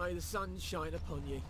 May the sun shine upon you.